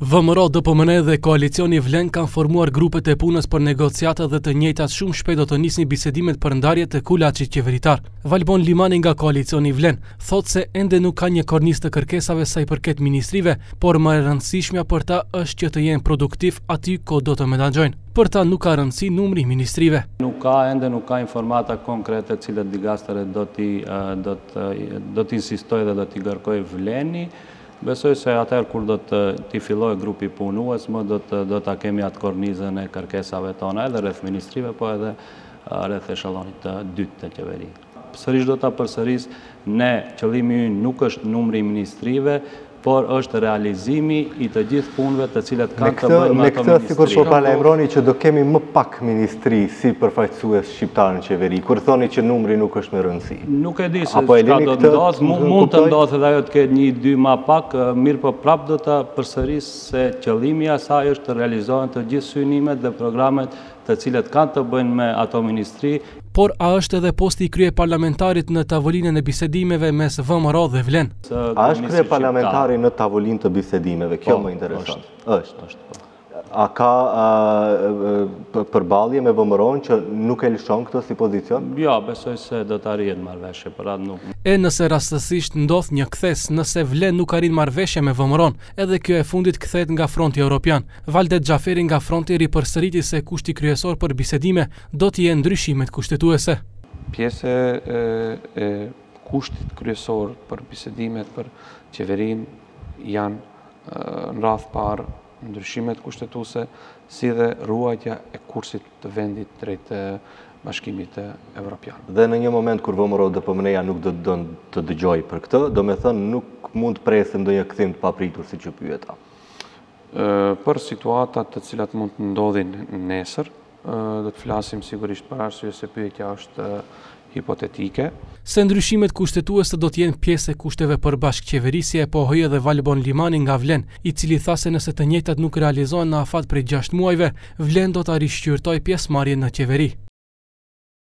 VMRO-DPMNE dhe koalicioni Vlen kanë formuar grupet e punës për negociata dhe të njëjtat shumë shpejt do të nisin bisedimet për ndarje të kulaçit qeveritar. Valbon Limani nga koalicioni Vlen thotë se ende nuk ka një kornizë të kërkesave sa i përket ministrive, por më e rëndësishmja për ta është që të jenë produktiv aty ku do të menaxhojnë. Për ta nuk ka rëndësi numri i ministrive. Nuk ka ende nuk ka informata konkrete cilat dikastere do të do të insistojë dhe do t'i kërkojë Vleni. Besoj se atëherë kur do të fillojë grupi punues, më do ta kemi atë kornizën e kërkesave tona edhe rreth ministrive, po edhe rreth eshellonit të dytë në qeveri. Sërish do ta përsëris, ne qëllimi ynë nuk është numri i ministrive, por është realizimi i të gjithë punëve të cilat kanë të bëjnë me këto ministri. Me këtë sikur po paralajmëroni që do kemi më pak ministri si përfaqësues shqiptarë në qeveri, kur thoni që numri nuk është me rëndësi. Nuk e di se çka do të ndodhë, mund të ndodhë dhe ajo të ketë një, dy ma pak, mirëpo prapë do ta përsëris se qëllimi asaj është të realizohen të gjithë synimet dhe programet të cilat kanë të bëjnë me ato ministri, Por a është edhe posti i kryeparlamentarit në tavolinën e bisedimeve mes VMRO dhe Vlen? A është kryeparlamentari në tavolinë të bisedimeve? Kjo po, më intereson. Është. Është. është. Po. A ka përballje me VMRO-n që nuk e lëshon këtë si pozicion? Jo, besoj se do të arrihet marrëveshje, për atë nuk. E nëse rastësisht ndodh një kthesë, nëse Vlen nuk arrin marrëveshje me VMRO-n, dhe kjo e fundit kthehet nga fronti europian. Valdet Xhaferi nga fronti ripërsëriti se kushti kryesor për bisedime do të jenë ndryshimet kushtetuese. Pjesë e kushtit kryesor për bisedimet për qeverinë janë. në radhë të parë ndryshimet kushtetuese, si dhe ruajtja e kursit të vendit drejt Bashkimit Evropian. Dhe në një moment kur VMRO DPMNE-ja nuk do, s'don të dëgjojë për këtë, domethënë nuk mund të presim ndonjë kthim të papritur, siç u pyeta. Për situatat të cilat mund të ndodhin nesër, Do të flasim sigurisht për arsye se pyetja është hipotetike. Se ndryshimet kushtetuese do të jenë pjesë e kushteve për bashkëqeverisje e pohoi edhe Valbon Limani nga Vlen, i cili tha se nëse të njëjtat nuk realizohen në afat prej gjashtë muajve, Vlen do ta rishqyrtojë pjesëmarrjen në Qeveri.